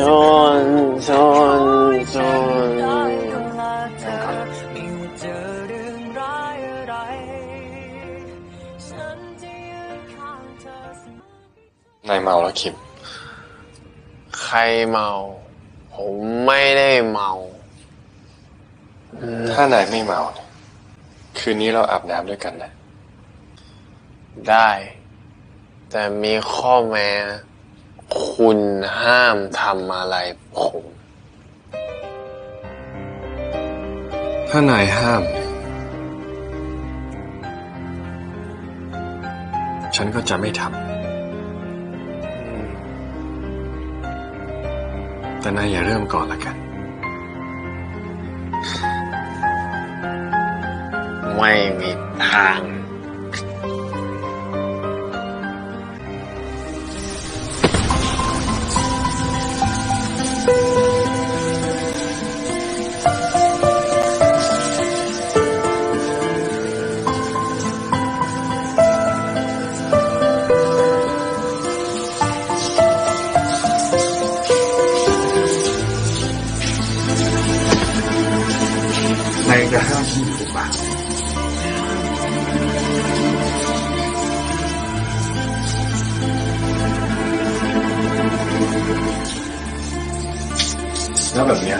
ชนชนชนนายเมาแล้วคิม ใครเมา ผมไม่ได้เมา ถ้านายไม่เมาเนี่ยคืนนี้เราอาบน้ำด้วยกันนะ ได้ แต่มีข้อแม้ คุณห้ามทำอะไรผม ถ้านายห้าม ฉันก็จะไม่ทำ แต่นายอย่าเริ่มก่อนละกัน ไม่มีทาง นายจะห้ามฉันถูกปะแล้วแบบเนี้